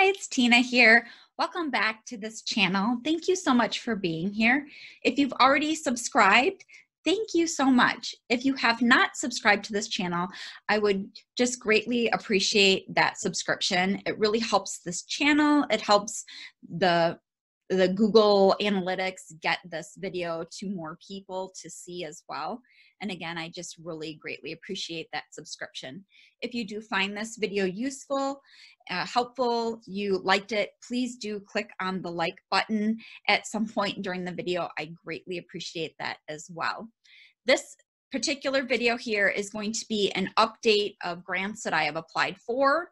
Hi, it's Tina here. Welcome back to this channel. Thank you so much for being here. If you've already subscribed, thank you so much. If you have not subscribed to this channel, I would just greatly appreciate that subscription. It really helps this channel. It helps the the Google Analytics get this video to more people to see as well. And again, I just really greatly appreciate that subscription. If you do find this video useful, uh, helpful, you liked it, please do click on the like button at some point during the video. I greatly appreciate that as well. This particular video here is going to be an update of grants that I have applied for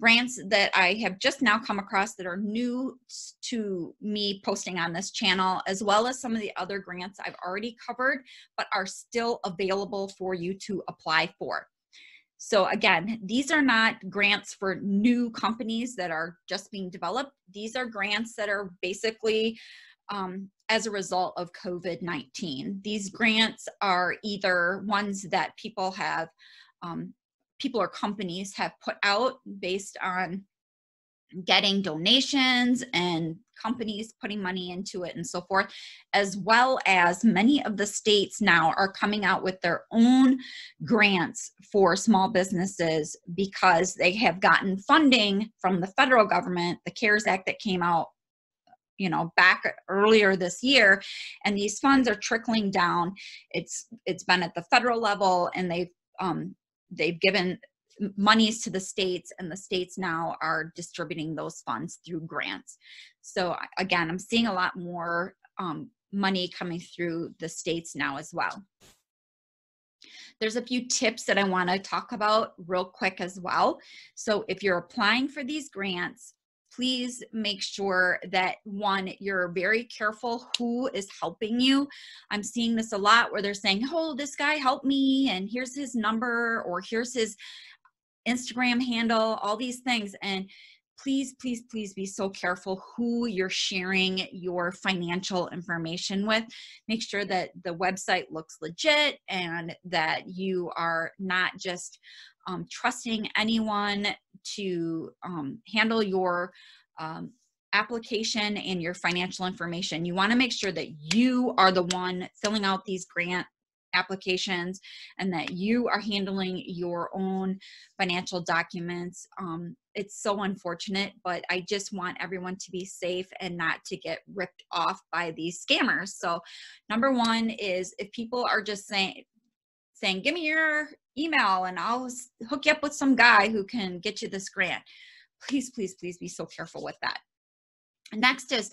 grants that I have just now come across that are new to me posting on this channel, as well as some of the other grants I've already covered, but are still available for you to apply for. So again, these are not grants for new companies that are just being developed. These are grants that are basically um, as a result of COVID-19. These grants are either ones that people have um, people or companies have put out based on getting donations and companies putting money into it and so forth, as well as many of the states now are coming out with their own grants for small businesses because they have gotten funding from the federal government, the CARES Act that came out you know back earlier this year and these funds are trickling down. It's it's been at the federal level and they've um, they've given monies to the states and the states now are distributing those funds through grants. So again i'm seeing a lot more um, money coming through the states now as well. There's a few tips that i want to talk about real quick as well. So if you're applying for these grants please make sure that one, you're very careful who is helping you. I'm seeing this a lot where they're saying, oh, this guy helped me, and here's his number, or here's his Instagram handle, all these things. And please, please, please be so careful who you're sharing your financial information with. Make sure that the website looks legit and that you are not just um, trusting anyone to um, handle your um, application and your financial information. You want to make sure that you are the one filling out these grant applications and that you are handling your own financial documents. Um, it's so unfortunate, but I just want everyone to be safe and not to get ripped off by these scammers. So, number one is if people are just saying, saying, give me your email and I'll hook you up with some guy who can get you this grant. Please, please, please be so careful with that. Next is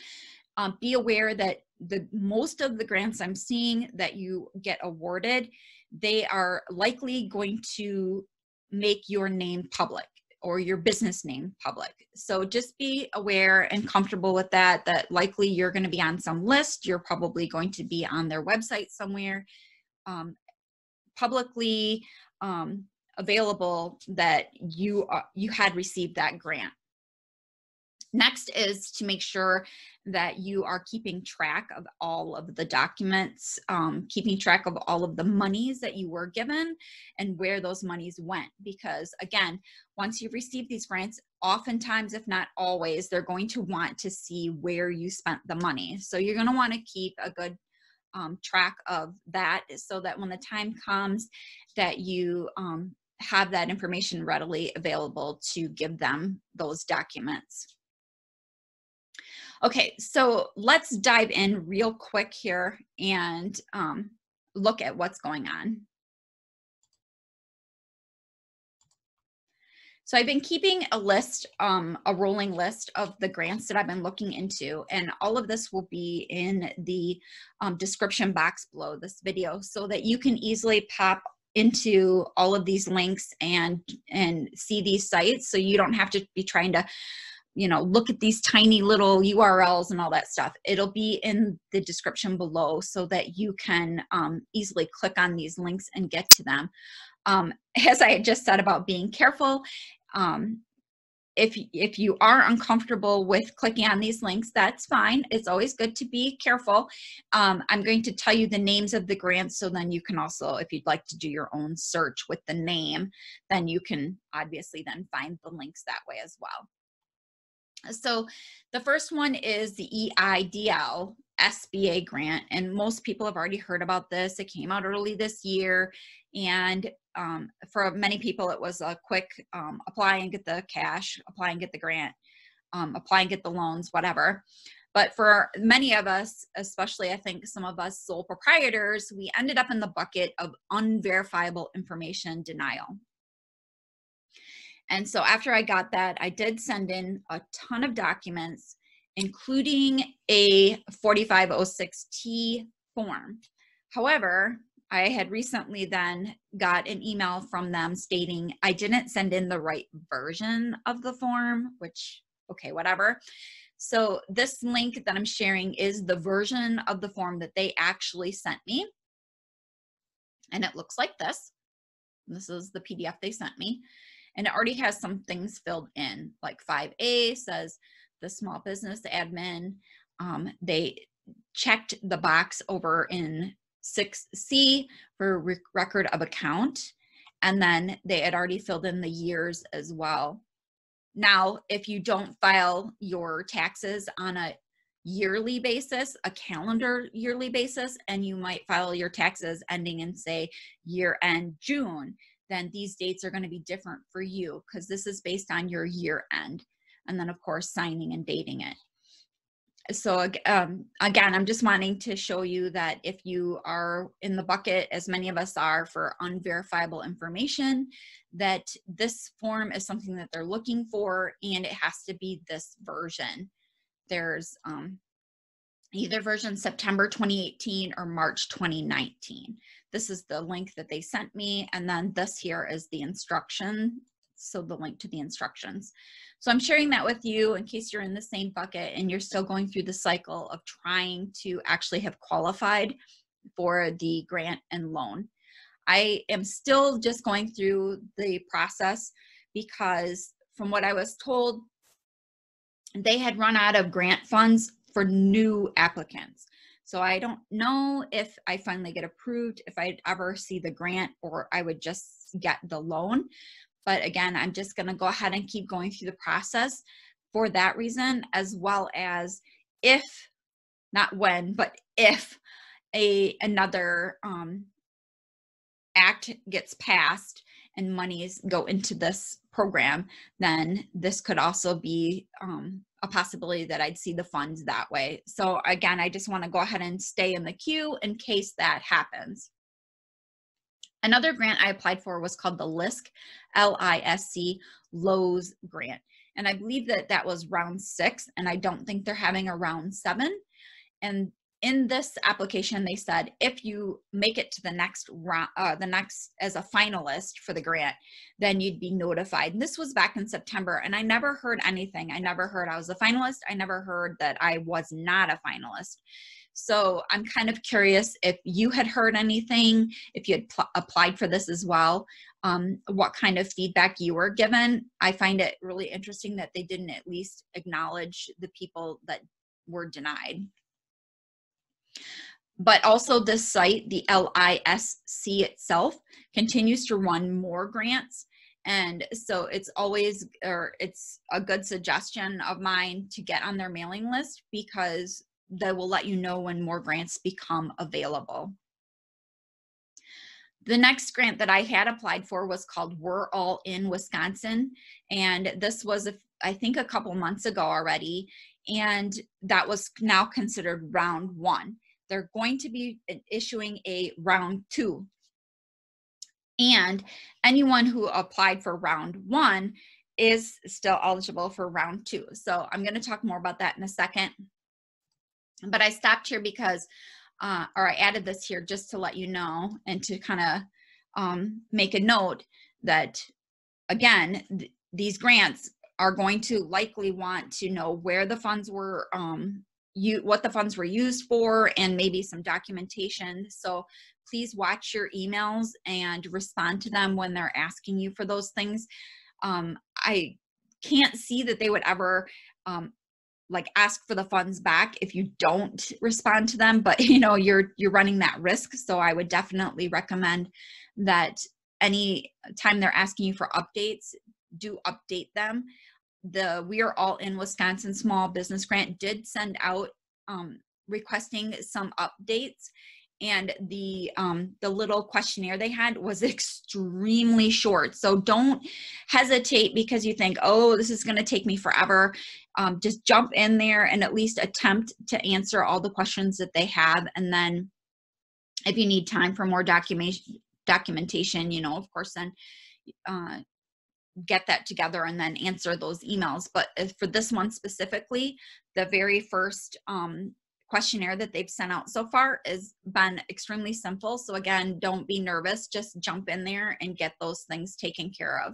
um, be aware that the most of the grants I'm seeing that you get awarded, they are likely going to make your name public or your business name public. So just be aware and comfortable with that, that likely you're going to be on some list. You're probably going to be on their website somewhere um, publicly um, available that you, uh, you had received that grant. Next is to make sure that you are keeping track of all of the documents, um, keeping track of all of the monies that you were given and where those monies went. Because again, once you receive these grants, oftentimes, if not always, they're going to want to see where you spent the money. So you're going to want to keep a good um, track of that so that when the time comes that you um, have that information readily available to give them those documents. Okay, so let's dive in real quick here and um, look at what's going on. So I've been keeping a list, um, a rolling list of the grants that I've been looking into, and all of this will be in the um, description box below this video so that you can easily pop into all of these links and and see these sites so you don't have to be trying to you know look at these tiny little urls and all that stuff. It'll be in the description below so that you can um, easily click on these links and get to them um, as i just said about being careful um, if if you are uncomfortable with clicking on these links that's fine. It's always good to be careful. Um, i'm going to tell you the names of the grants so then you can also if you'd like to do your own search with the name then you can obviously then find the links that way as well. So the first one is the EIDL SBA grant, and most people have already heard about this. It came out early this year, and um, for many people, it was a quick um, apply and get the cash, apply and get the grant, um, apply and get the loans, whatever. But for many of us, especially I think some of us sole proprietors, we ended up in the bucket of unverifiable information denial. And so after I got that, I did send in a ton of documents, including a 4506T form. However, I had recently then got an email from them stating I didn't send in the right version of the form, which, okay, whatever. So, this link that I'm sharing is the version of the form that they actually sent me. And it looks like this. This is the PDF they sent me and it already has some things filled in like 5a says the small business admin um, they checked the box over in 6c for re- record of account and then they had already filled in the years as well now if you don't file your taxes on a yearly basis, a calendar yearly basis, and you might file your taxes ending in, say, year end June then these dates are going to be different for you because this is based on your year end. And then, of course, signing and dating it. So, um, again, I'm just wanting to show you that if you are in the bucket, as many of us are, for unverifiable information, that this form is something that they're looking for and it has to be this version. There's um, either version September 2018 or March 2019. This is the link that they sent me. And then this here is the instruction. So the link to the instructions. So I'm sharing that with you in case you're in the same bucket and you're still going through the cycle of trying to actually have qualified for the grant and loan. I am still just going through the process because from what I was told, they had run out of grant funds for new applicants. So I don't know if I finally get approved, if I'd ever see the grant or I would just get the loan. But again, I'm just going to go ahead and keep going through the process for that reason, as well as if, not when, but if a another um, act gets passed and monies go into this program, then this could also be um, a possibility that I'd see the funds that way. So again, I just want to go ahead and stay in the queue in case that happens. Another grant I applied for was called the LISC, L-I-S-C, Lowe's grant. And I believe that that was round six, and I don't think they're having a round seven. And in this application they said if you make it to the next round uh, the next as a finalist for the grant then you'd be notified and this was back in september and i never heard anything i never heard i was a finalist i never heard that i was not a finalist so i'm kind of curious if you had heard anything if you had pl- applied for this as well um, what kind of feedback you were given i find it really interesting that they didn't at least acknowledge the people that were denied but also this site, the LISC itself, continues to run more grants. And so it's always, or it's a good suggestion of mine to get on their mailing list because they will let you know when more grants become available. The next grant that I had applied for was called We're All in Wisconsin. And this was, I think, a couple months ago already. And that was now considered round one they're going to be uh, issuing a round two. And anyone who applied for round one is still eligible for round two. So I'm going to talk more about that in a second. But I stopped here because, uh, or I added this here just to let you know and to kind of um, make a note that, again, th these grants are going to likely want to know where the funds were um, you what the funds were used for and maybe some documentation. So please watch your emails and respond to them when they're asking you for those things. Um, i can't see that they would ever um, like ask for the funds back if you don't respond to them but you know you're you're running that risk. So i would definitely recommend that any time they're asking you for updates do update them. The We Are All in Wisconsin Small Business Grant did send out um, requesting some updates and the um, the little questionnaire they had was extremely short. So don't hesitate because you think oh this is going to take me forever. Um, just jump in there and at least attempt to answer all the questions that they have. And then if you need time for more documentation documentation you know of course then uh, get that together and then answer those emails. But for this one specifically the very first um, questionnaire that they've sent out so far has been extremely simple. So again, don't be nervous, just jump in there and get those things taken care of.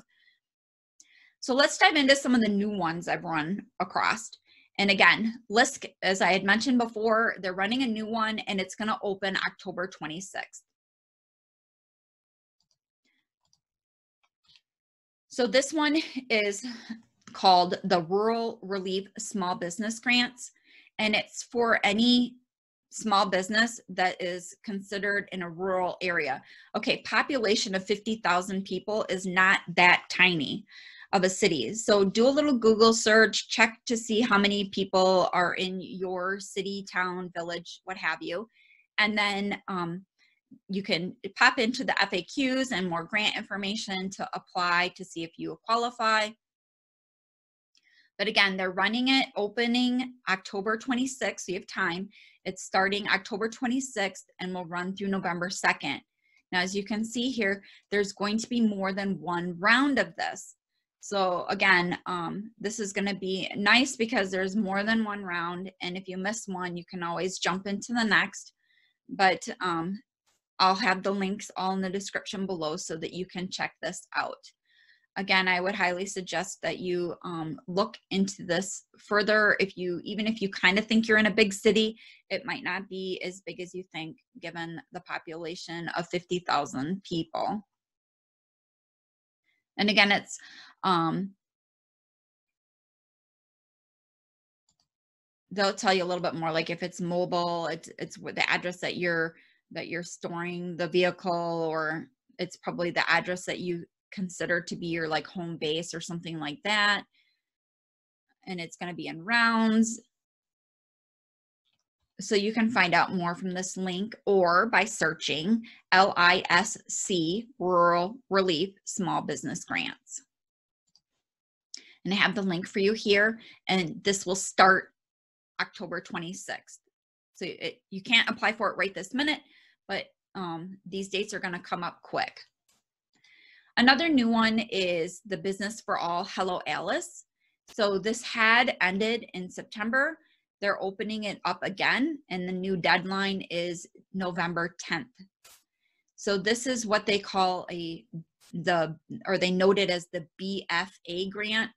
So let's dive into some of the new ones I've run across. And again, LISC, as I had mentioned before, they're running a new one and it's gonna open October 26th. So this one is called the Rural Relief Small Business Grants and it's for any small business that is considered in a rural area. Okay, population of 50,000 people is not that tiny of a city. So do a little Google search, check to see how many people are in your city, town, village, what have you. And then um, you can pop into the FAQs and more grant information to apply to see if you qualify. But again, they're running it opening October 26th, so you have time. It's starting October 26th and will run through November 2nd. Now, as you can see here, there's going to be more than one round of this. So again, um, this is going to be nice because there's more than one round. And if you miss one, you can always jump into the next. But um, I'll have the links all in the description below so that you can check this out again i would highly suggest that you um, look into this further. If you even if you kind of think you're in a big city it might not be as big as you think given the population of 50000 people. And again it's um, they'll tell you a little bit more like if it's mobile it's it's the address that you're that you're storing the vehicle or it's probably the address that you consider to be your like home base or something like that. And it's going to be in rounds. So you can find out more from this link or by searching LISC Rural Relief Small Business Grants. And I have the link for you here and this will start October 26th. So it, you can't apply for it right this minute, but um, these dates are going to come up quick. Another new one is the Business for All Hello Alice. So this had ended in September. They're opening it up again, and the new deadline is November 10th. So this is what they call a the or they note it as the BFA grant,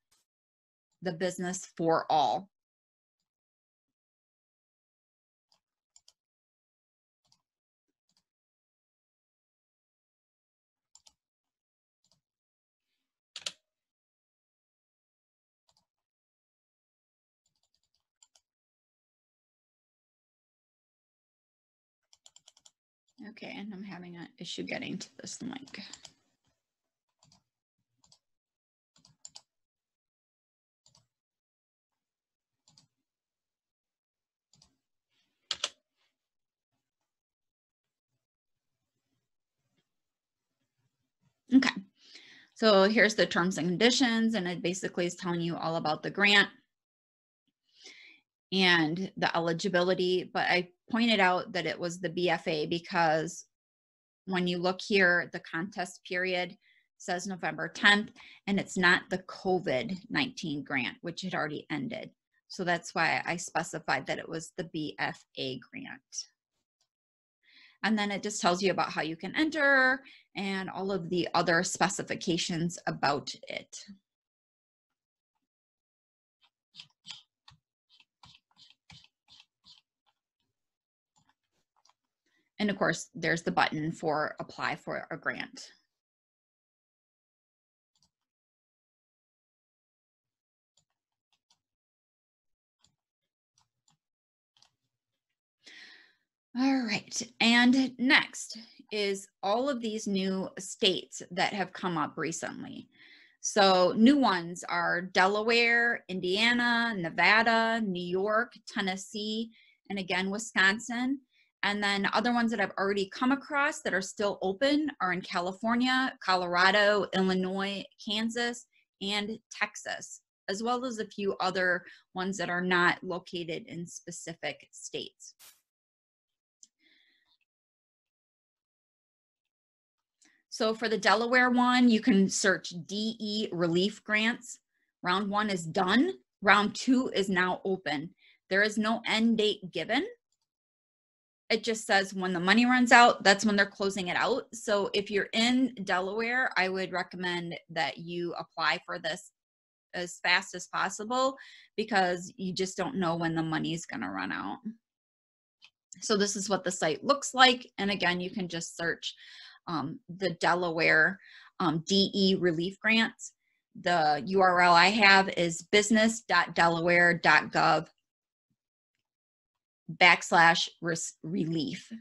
the Business for All. Okay, and I'm having an issue getting to this link. Okay, so here's the terms and conditions, and it basically is telling you all about the grant and the eligibility, but I pointed out that it was the BFA because when you look here, the contest period says November 10th, and it's not the COVID-19 grant, which had already ended. So that's why I specified that it was the BFA grant. And then it just tells you about how you can enter and all of the other specifications about it. And of course, there's the button for apply for a grant. All right, and next is all of these new states that have come up recently. So new ones are Delaware, Indiana, Nevada, New York, Tennessee, and again, Wisconsin. And then other ones that I've already come across that are still open are in California, Colorado, Illinois, Kansas, and Texas, as well as a few other ones that are not located in specific states. So for the Delaware one, you can search DE relief grants. Round one is done. Round two is now open. There is no end date given. It just says when the money runs out, that's when they're closing it out. So if you're in Delaware, I would recommend that you apply for this as fast as possible because you just don't know when the money is going to run out. So this is what the site looks like. And again, you can just search um, the Delaware um, DE relief grants. The URL I have is business.delaware.gov backslash relief.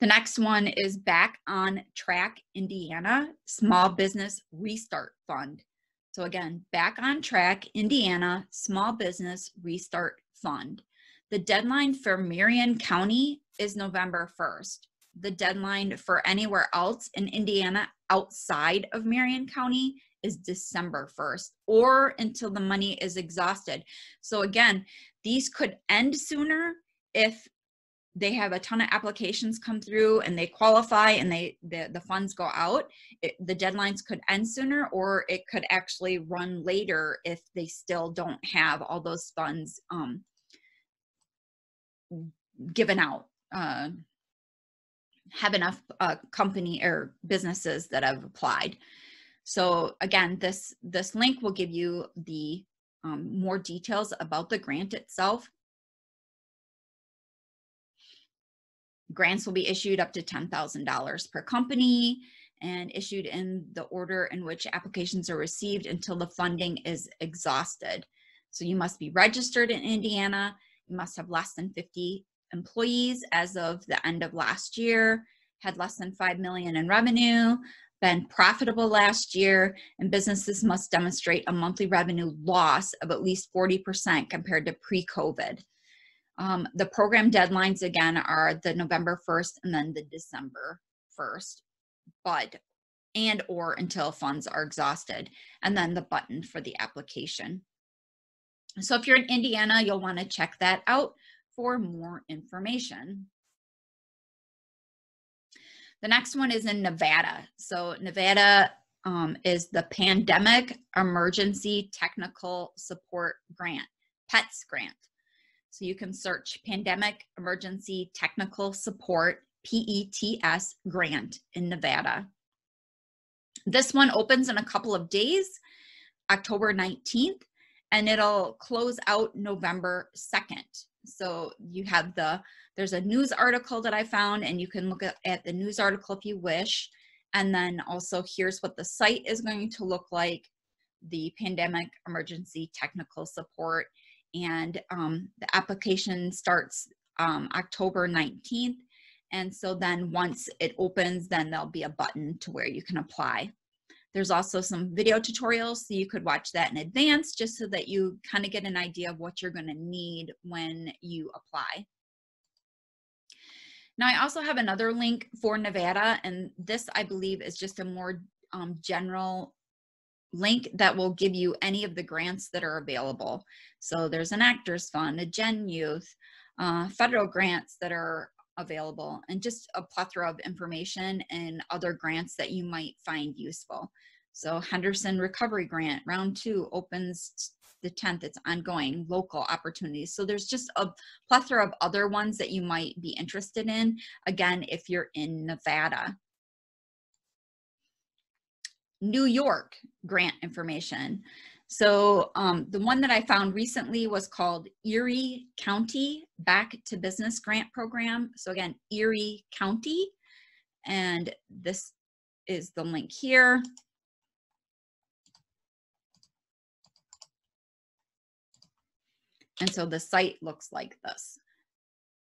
The next one is Back on Track Indiana Small Business Restart Fund. So again, Back on Track Indiana Small Business Restart Fund. The deadline for Marion County is November 1st the deadline for anywhere else in Indiana outside of Marion County is December 1st or until the money is exhausted. So again, these could end sooner if they have a ton of applications come through and they qualify and they the, the funds go out it, the deadlines could end sooner or it could actually run later if they still don't have all those funds um, given out uh, have enough uh, company or businesses that have applied. So again, this, this link will give you the um, more details about the grant itself. Grants will be issued up to $10,000 per company and issued in the order in which applications are received until the funding is exhausted. So you must be registered in Indiana. You must have less than 50 employees as of the end of last year, had less than 5 million in revenue, been profitable last year, and businesses must demonstrate a monthly revenue loss of at least 40% compared to pre-COVID. Um, the program deadlines again are the November 1st and then the December 1st, but and or until funds are exhausted, and then the button for the application. So if you're in Indiana, you'll want to check that out for more information. The next one is in Nevada. So Nevada um, is the Pandemic Emergency Technical Support Grant, PETS grant. So you can search Pandemic Emergency Technical Support, PETS grant in Nevada. This one opens in a couple of days, October 19th, and it'll close out November 2nd. So you have the, there's a news article that I found and you can look at, the news article if you wish. And then also here's what the site is going to look like, the pandemic emergency technical support. And um, the application starts um, October 19th. And so then once it opens, then there'll be a button to where you can apply. There's also some video tutorials, so you could watch that in advance just so that you kind of get an idea of what you're going to need when you apply. Now, I also have another link for Nevada, and this, I believe, is just a more um, general link that will give you any of the grants that are available. So there's an Actors Fund, a Gen Youth, uh, federal grants that are available and just a plethora of information and other grants that you might find useful. So Henderson Recovery Grant, round two opens the 10th, it's ongoing, local opportunities. So there's just a plethora of other ones that you might be interested in, again, if you're in Nevada. New York grant information. So um, the one that I found recently was called Erie County Back to Business Grant Program. So again, Erie County, and this is the link here. And so the site looks like this.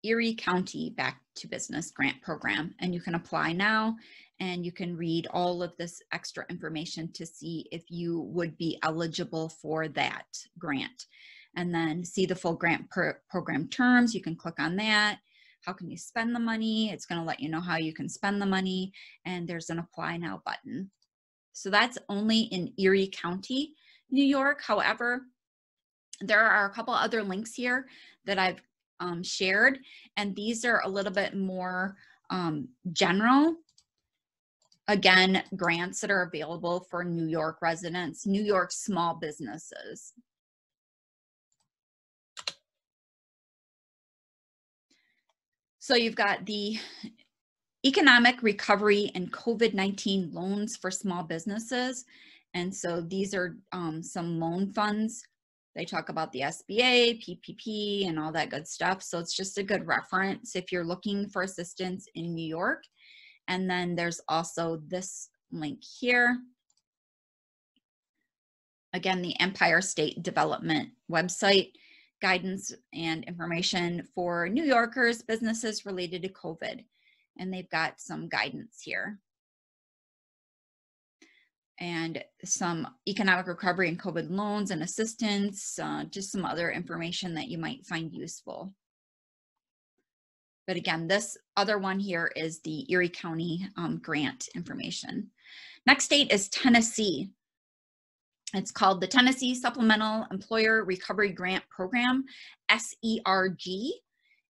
Erie County Back to Business Grant Program. And you can apply now and you can read all of this extra information to see if you would be eligible for that grant. And then see the full grant program terms. You can click on that. How can you spend the money? It's going to let you know how you can spend the money. And there's an apply now button. So that's only in Erie County, New York. However, there are a couple other links here that I've um, shared, and these are a little bit more um, general. Again, grants that are available for New York residents, New York small businesses. So you've got the economic recovery and COVID-19 loans for small businesses. And so these are um, some loan funds. They talk about the SBA, PPP, and all that good stuff. So it's just a good reference if you're looking for assistance in New York. And then there's also this link here. Again, the Empire State Development website guidance and information for New Yorkers, businesses related to COVID and they've got some guidance here and some economic recovery and COVID loans and assistance, uh, just some other information that you might find useful. But again, this other one here is the Erie County um, grant information. Next state is Tennessee. It's called the Tennessee Supplemental Employer Recovery Grant Program, SERG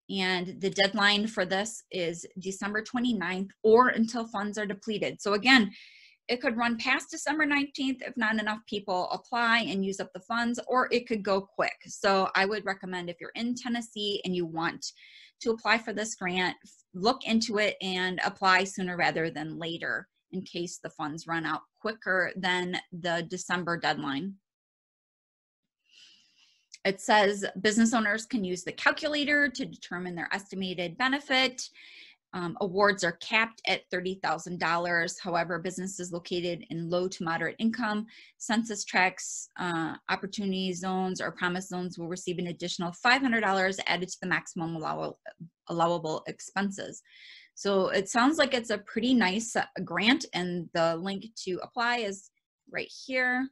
and the deadline for this is December 29th or until funds are depleted. So again, it could run past December 19th if not enough people apply and use up the funds, or it could go quick. So I would recommend if you're in Tennessee and you want to apply for this grant, look into it and apply sooner rather than later in case the funds run out quicker than the December deadline. It says business owners can use the calculator to determine their estimated benefit. Um, awards are capped at $30,000. However, businesses located in low to moderate income, census tracts, uh, opportunity zones, or promise zones will receive an additional $500 added to the maximum allowable, allowable expenses. So it sounds like it's a pretty nice uh, grant, and the link to apply is right here.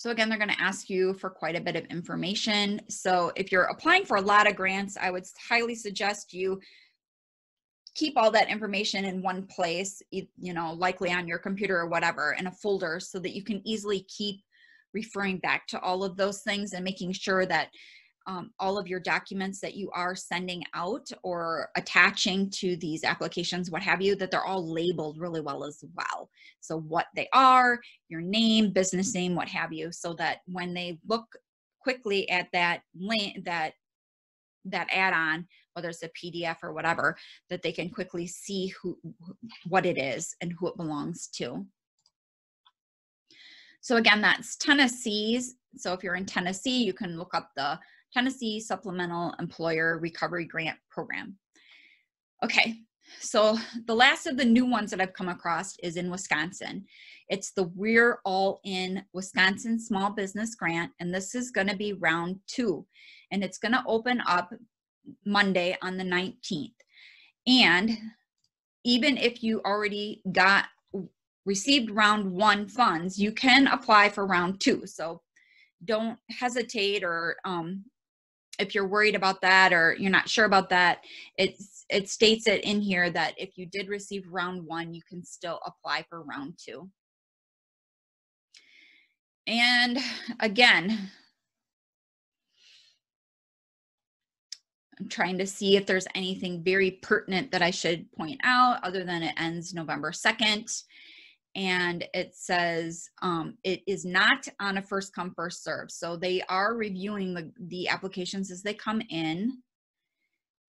So again, they're going to ask you for quite a bit of information. So if you're applying for a lot of grants, I would highly suggest you keep all that information in one place, you know, likely on your computer or whatever in a folder so that you can easily keep referring back to all of those things and making sure that um, all of your documents that you are sending out or attaching to these applications, what have you, that they're all labeled really well as well. So what they are, your name, business name, what have you, so that when they look quickly at that link, that that add-on, whether it's a PDF or whatever, that they can quickly see who, what it is and who it belongs to. So again, that's Tennessee's. So if you're in Tennessee, you can look up the Tennessee Supplemental Employer Recovery Grant Program. Okay, so the last of the new ones that I've come across is in Wisconsin. It's the We're All In Wisconsin Small Business Grant, and this is going to be round two, and it's going to open up Monday on the 19th. And even if you already got received round one funds, you can apply for round two. So don't hesitate or um, if you're worried about that or you're not sure about that, it's it states it in here that if you did receive round one, you can still apply for round two. And again, I'm trying to see if there's anything very pertinent that I should point out other than it ends November 2nd and it says um, it is not on a first come first serve. So they are reviewing the, the applications as they come in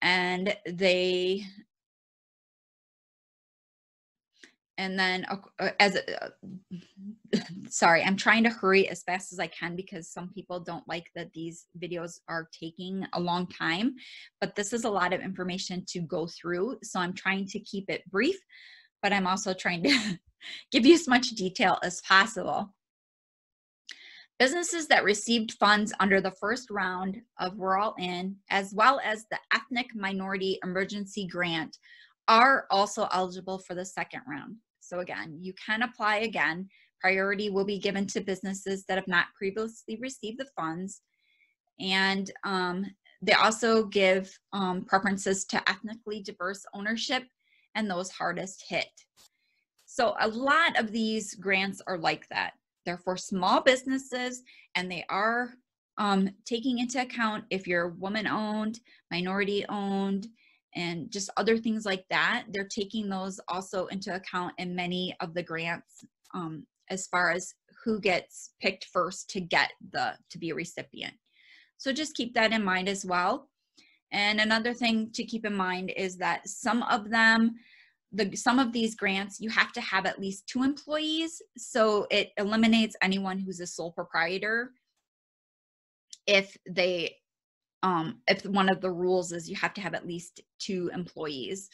and they and then uh, as uh, sorry i'm trying to hurry as fast as i can because some people don't like that these videos are taking a long time but this is a lot of information to go through so i'm trying to keep it brief but i'm also trying to give you as much detail as possible. Businesses that received funds under the first round of We're All In, as well as the Ethnic Minority Emergency Grant, are also eligible for the second round. So, again, you can apply again. Priority will be given to businesses that have not previously received the funds. And um, they also give um, preferences to ethnically diverse ownership and those hardest hit. So, a lot of these grants are like that. They're for small businesses and they are um, taking into account if you're woman owned, minority owned, and just other things like that. They're taking those also into account in many of the grants um, as far as who gets picked first to get the to be a recipient. So just keep that in mind as well. And another thing to keep in mind is that some of them the some of these grants you have to have at least two employees. So it eliminates anyone who's a sole proprietor if they um if one of the rules is you have to have at least two employees.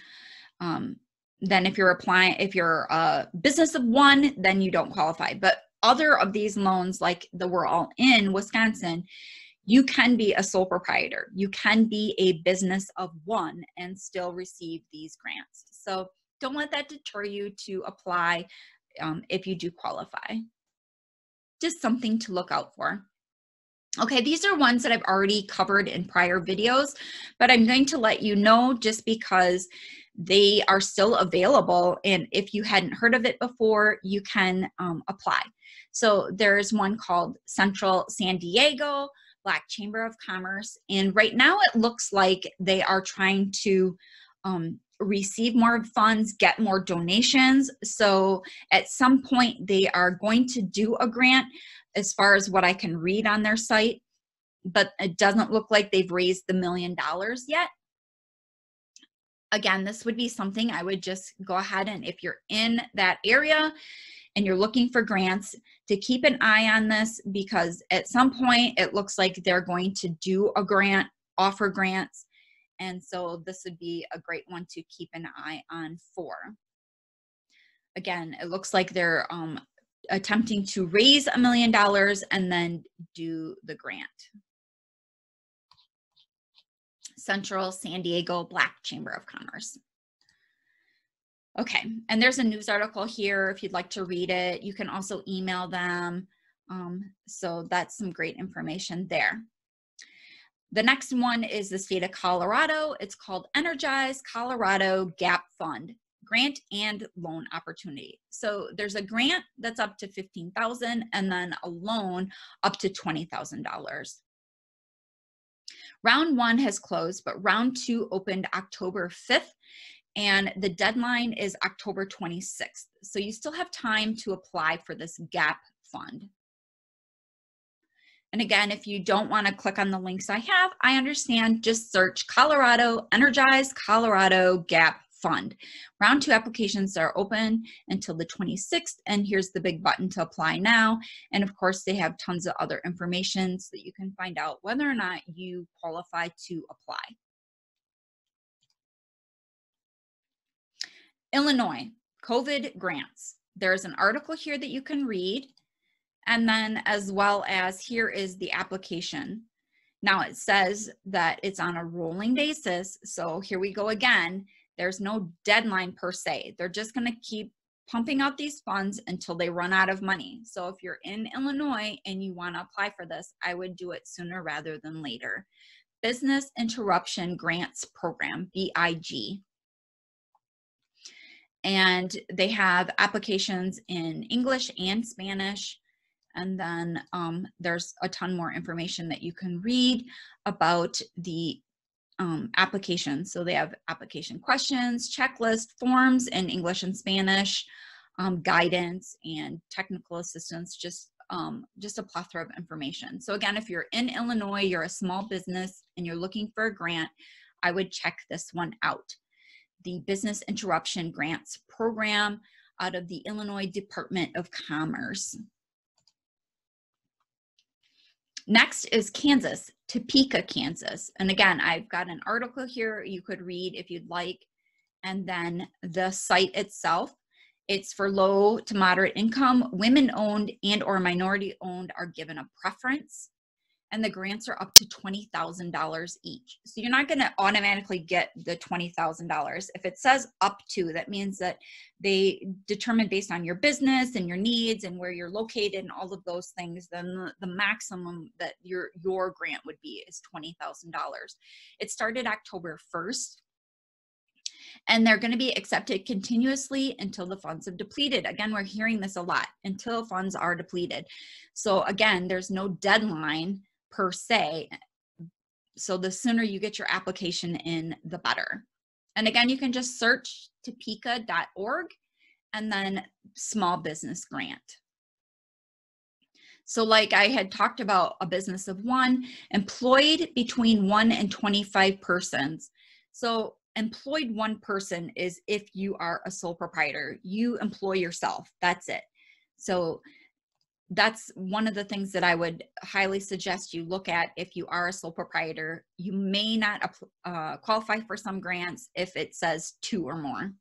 Um then if you're applying if you're a business of one then you don't qualify. But other of these loans like the we're all in wisconsin you can be a sole proprietor you can be a business of one and still receive these grants so don't let that deter you to apply um, if you do qualify. Just something to look out for. Okay, these are ones that I've already covered in prior videos, but I'm going to let you know just because they are still available. And if you hadn't heard of it before, you can um, apply. So there's one called Central San Diego Black Chamber of Commerce. And right now it looks like they are trying to um, receive more funds, get more donations. So at some point, they are going to do a grant as far as what I can read on their site, but it doesn't look like they've raised the million dollars yet. Again, this would be something I would just go ahead and if you're in that area and you're looking for grants, to keep an eye on this because at some point it looks like they're going to do a grant, offer grants and so this would be a great one to keep an eye on for. Again, it looks like they're um, attempting to raise a million dollars and then do the grant. Central San Diego Black Chamber of Commerce. Okay, and there's a news article here if you'd like to read it. You can also email them. Um, so that's some great information there. The next one is the state of Colorado. It's called Energize Colorado Gap Fund grant and loan opportunity. So there's a grant that's up to 15,000 and then a loan up to $20,000. Round 1 has closed, but round 2 opened October 5th and the deadline is October 26th. So you still have time to apply for this GAP fund. And again, if you don't want to click on the links I have, I understand. Just search Colorado Energize Colorado Gap Fund. Round two applications are open until the 26th, and here's the big button to apply now. And of course, they have tons of other information so that you can find out whether or not you qualify to apply. Illinois, COVID grants. There's an article here that you can read. And then as well as here is the application. Now it says that it's on a rolling basis. So here we go again. There's no deadline per se. They're just going to keep pumping out these funds until they run out of money. So if you're in Illinois and you want to apply for this, I would do it sooner rather than later. Business Interruption Grants Program, BIG. And they have applications in English and Spanish. And then um, there's a ton more information that you can read about the um, application. So they have application questions, checklist, forms in English and Spanish, um, guidance and technical assistance, just, um, just a plethora of information. So again, if you're in Illinois, you're a small business and you're looking for a grant, I would check this one out. The Business Interruption Grants Program out of the Illinois Department of Commerce. Next is Kansas, Topeka, Kansas. And again, I've got an article here you could read if you'd like. And then the site itself It's for low to moderate income. Women owned and or minority owned are given a preference and the grants are up to $20,000 each. So you're not going to automatically get the $20,000. If it says up to, that means that they determine based on your business and your needs and where you're located and all of those things, then the, maximum that your your grant would be is $20,000. It started October 1st and they're going to be accepted continuously until the funds have depleted. Again, we're hearing this a lot until funds are depleted. So, again, there's no deadline per se. So the sooner you get your application in, the better. And again, you can just search topeka.org and then small business grant. So like I had talked about a business of one, employed between one and 25 persons. So employed one person is if you are a sole proprietor, you employ yourself, that's it. So that's one of the things that I would highly suggest you look at if you are a sole proprietor. You may not uh, qualify for some grants if it says two or more.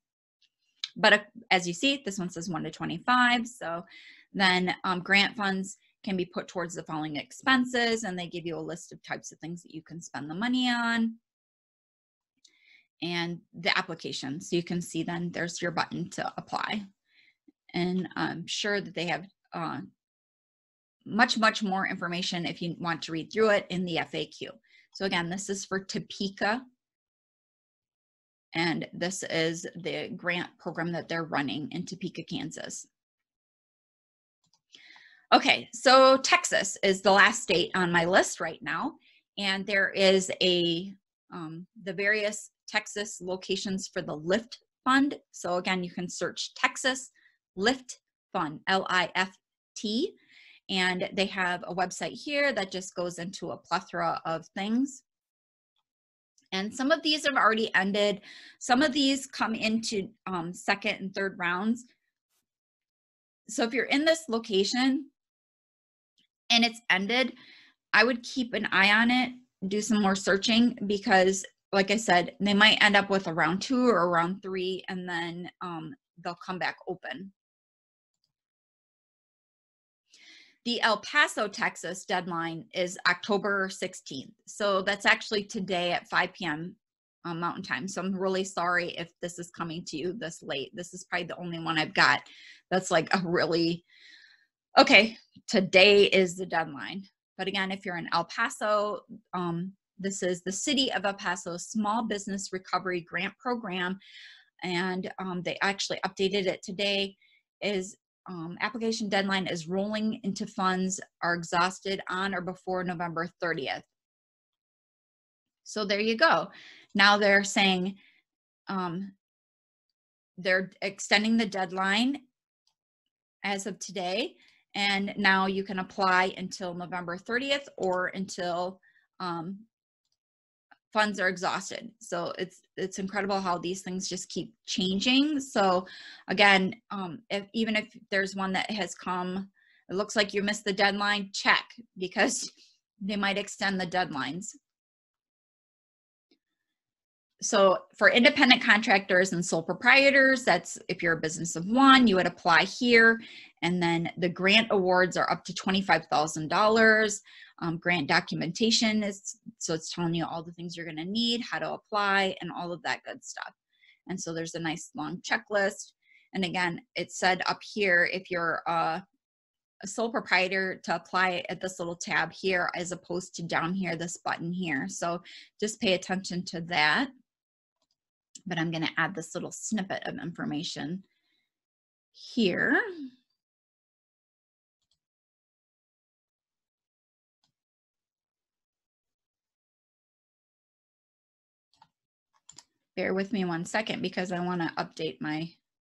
But uh, as you see, this one says 1 to 25. So then um, grant funds can be put towards the following expenses, and they give you a list of types of things that you can spend the money on and the application. So you can see then there's your button to apply. And I'm sure that they have uh, much, much more information if you want to read through it in the FAQ. So again, this is for Topeka. And this is the grant program that they're running in Topeka, Kansas. Okay, so Texas is the last state on my list right now. And there is a, um, the various Texas locations for the LIFT Fund. So again, you can search Texas LIFT Fund, L-I-F-T and they have a website here that just goes into a plethora of things. And some of these have already ended. Some of these come into um, second and third rounds. So if you're in this location and it's ended, I would keep an eye on it, do some more searching because like I said, they might end up with a round two or a round three and then um, they'll come back open. The El Paso, Texas deadline is October 16th. So that's actually today at 5 p.m. Um, Mountain Time. So I'm really sorry if this is coming to you this late. This is probably the only one I've got that's like a really, okay, today is the deadline. But again, if you're in El Paso, um, this is the City of El Paso Small Business Recovery Grant Program. And um, they actually updated it today is um, application deadline is rolling into funds are exhausted on or before November 30th. So there you go. Now they're saying um, they're extending the deadline as of today. And now you can apply until November 30th or until um, funds are exhausted. So it's it's incredible how these things just keep changing. So again, um, if even if there's one that has come, it looks like you missed the deadline, check because they might extend the deadlines. So for independent contractors and sole proprietors, that's if you're a business of one, you would apply here. And then the grant awards are up to $25,000. Um, grant documentation is, so it's telling you all the things you're gonna need, how to apply, and all of that good stuff. And so there's a nice long checklist. And again, it said up here, if you're a, a sole proprietor to apply at this little tab here, as opposed to down here, this button here. So just pay attention to that. But I'm gonna add this little snippet of information here. Bear with me one second because I want to update my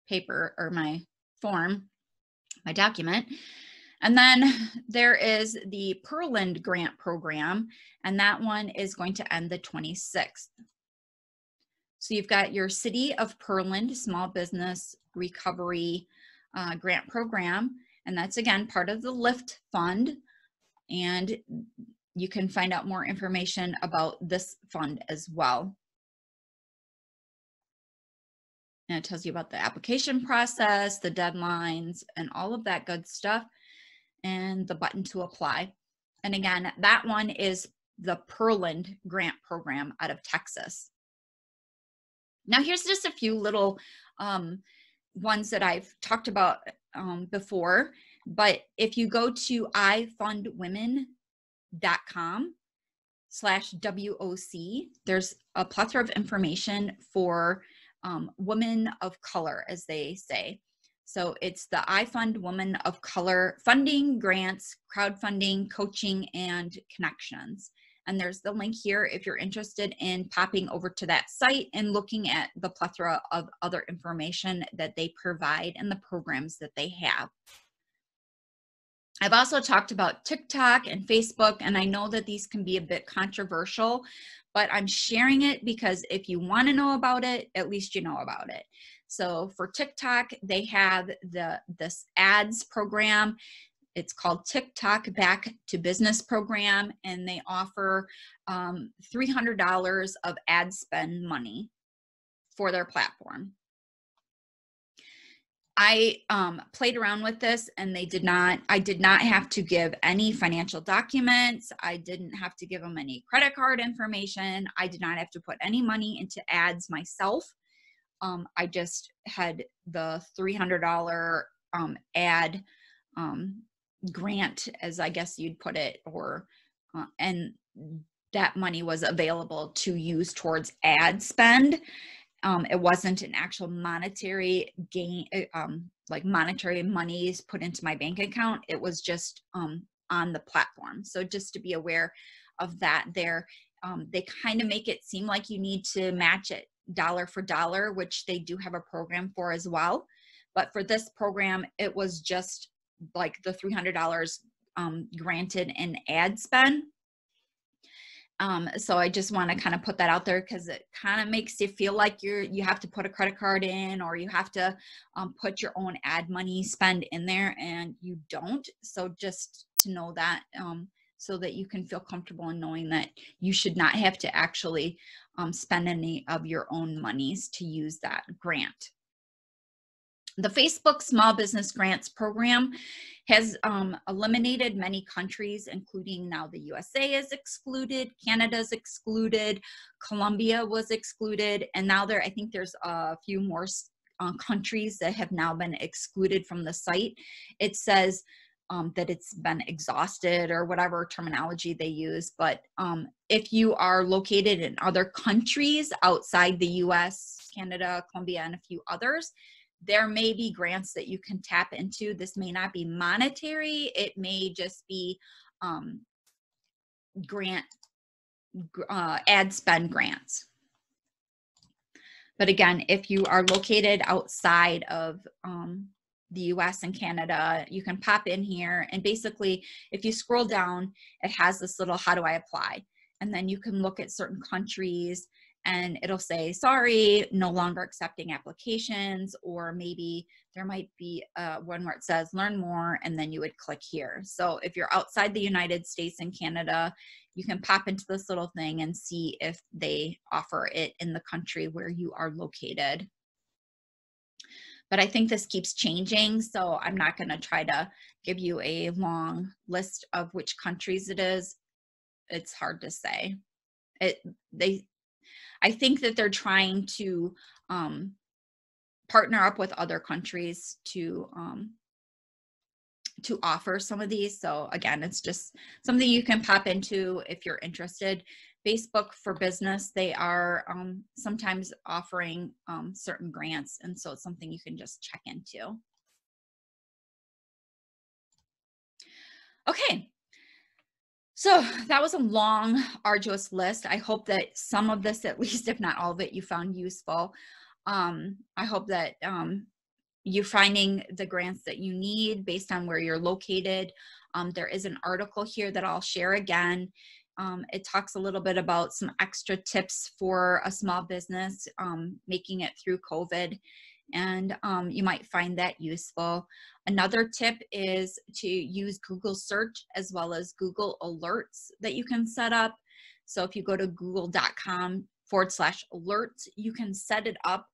paper or my form, my document. And then there is the Pearland Grant Program, and that one is going to end the 26th. So you've got your City of Pearland Small Business Recovery uh, Grant Program, and that's again part of the LIFT Fund. And you can find out more information about this fund as well. And it tells you about the application process, the deadlines, and all of that good stuff, and the button to apply. And again, that one is the Pearland Grant Program out of Texas. Now, here's just a few little um, ones that I've talked about um, before. But if you go to ifundwomen.com slash WOC, there's a plethora of information for um, women of color, as they say. So it's the I Fund Women of Color funding, grants, crowdfunding, coaching, and connections. And there's the link here if you're interested in popping over to that site and looking at the plethora of other information that they provide and the programs that they have. I've also talked about TikTok and Facebook, and I know that these can be a bit controversial, but I'm sharing it because if you want to know about it, at least you know about it. So for TikTok, they have the this ads program it's called TikTok Back to Business Program, and they offer um, $300 of ad spend money for their platform. I um, played around with this and they did not, I did not have to give any financial documents. I didn't have to give them any credit card information. I did not have to put any money into ads myself. Um, I just had the $300 um, ad um, grant, as I guess you'd put it, or uh, and that money was available to use towards ad spend. Um, it wasn't an actual monetary gain, eh, um, like monetary monies put into my bank account. It was just um, on the platform. So just to be aware of that, there um, they kind of make it seem like you need to match it dollar for dollar, which they do have a program for as well. But for this program, it was just like the $300 um, granted in ad spend. Um, so I just want to kind of put that out there because it kind of makes you feel like you're you have to put a credit card in or you have to um, put your own ad money spend in there and you don't. So just to know that um, so that you can feel comfortable in knowing that you should not have to actually um, spend any of your own monies to use that grant. The Facebook Small Business Grants Program has um, eliminated many countries, including now the USA is excluded, Canada is excluded, Colombia was excluded, and now there, I think there's a few more uh, countries that have now been excluded from the site. It says um, that it's been exhausted or whatever terminology they use. But um, if you are located in other countries outside the US, Canada, Colombia, and a few others, there may be grants that you can tap into. This may not be monetary, it may just be um, grant uh, ad spend grants. But again, if you are located outside of um, the US and Canada, you can pop in here and basically if you scroll down, it has this little how do I apply? And then you can look at certain countries and it'll say, sorry, no longer accepting applications, or maybe there might be uh, one where it says learn more, and then you would click here. So if you're outside the United States and Canada, you can pop into this little thing and see if they offer it in the country where you are located. But I think this keeps changing, so I'm not going to try to give you a long list of which countries it is. It's hard to say. It they I think that they're trying to um, partner up with other countries to um, to offer some of these. So again, it's just something you can pop into if you're interested. Facebook for Business, they are um, sometimes offering um, certain grants, and so it's something you can just check into. Okay, so that was a long, arduous list. I hope that some of this, at least if not all of it, you found useful. Um, I hope that um, you're finding the grants that you need based on where you're located. Um, there is an article here that I'll share again. Um, it talks a little bit about some extra tips for a small business um, making it through COVID and um, you might find that useful. Another tip is to use Google search as well as Google alerts that you can set up. So if you go to google.com forward slash alerts, you can set it up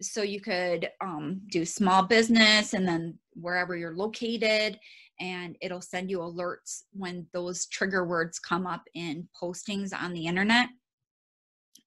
so you could um, do small business and then wherever you're located and it'll send you alerts when those trigger words come up in postings on the internet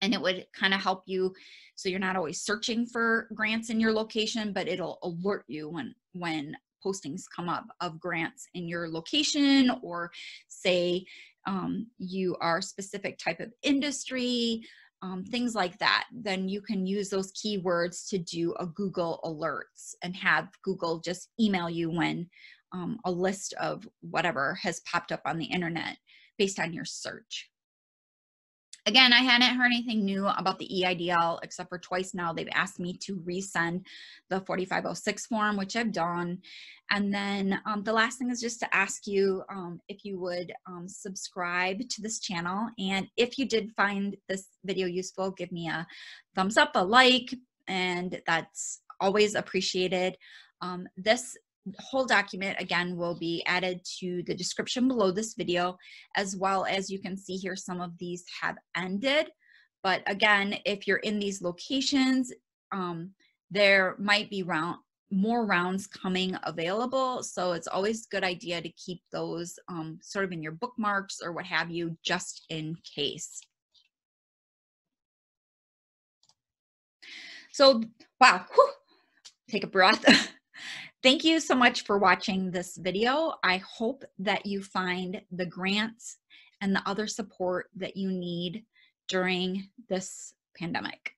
and it would kind of help you so you're not always searching for grants in your location but it'll alert you when when postings come up of grants in your location or say um, you are specific type of industry um, things like that, then you can use those keywords to do a Google alerts and have Google just email you when um, a list of whatever has popped up on the internet based on your search. Again, I hadn't heard anything new about the EIDL except for twice now they've asked me to resend the 4506 form, which I've done. And then um, the last thing is just to ask you um, if you would um, subscribe to this channel. And if you did find this video useful, give me a thumbs up, a like, and that's always appreciated. Um, this whole document again will be added to the description below this video as well as you can see here some of these have ended. But again if you're in these locations um, there might be round more rounds coming available. So it's always a good idea to keep those um, sort of in your bookmarks or what have you just in case. So wow whew, take a breath Thank you so much for watching this video. I hope that you find the grants and the other support that you need during this pandemic.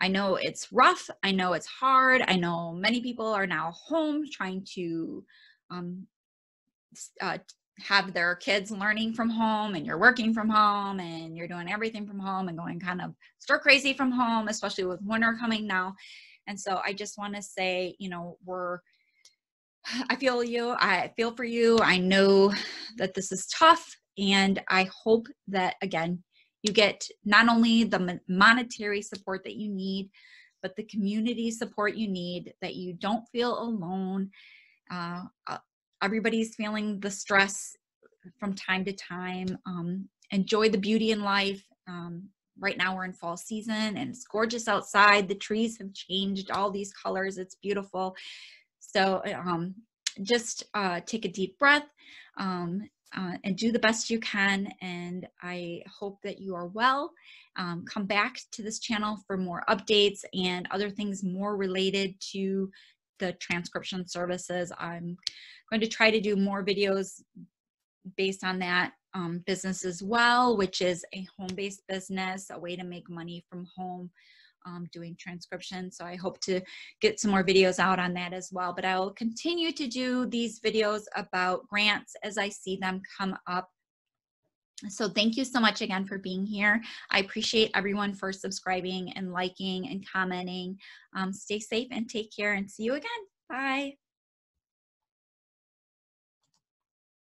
I know it's rough. I know it's hard. I know many people are now home trying to um, uh, have their kids learning from home and you're working from home and you're doing everything from home and going kind of stir crazy from home, especially with winter coming now. And so I just want to say, you know, we're I feel you. I feel for you. I know that this is tough. And I hope that, again, you get not only the monetary support that you need, but the community support you need, that you don't feel alone. Uh, uh, everybody's feeling the stress from time to time. Um, enjoy the beauty in life. Um, right now we're in fall season and it's gorgeous outside. The trees have changed all these colors. It's beautiful. So um, just uh, take a deep breath um, uh, and do the best you can. And I hope that you are well. Um, come back to this channel for more updates and other things more related to the transcription services. I'm going to try to do more videos based on that um, business as well, which is a home-based business, a way to make money from home um, doing transcription. So I hope to get some more videos out on that as well. But I will continue to do these videos about grants as I see them come up. So thank you so much again for being here. I appreciate everyone for subscribing and liking and commenting. Um, stay safe and take care and see you again. Bye.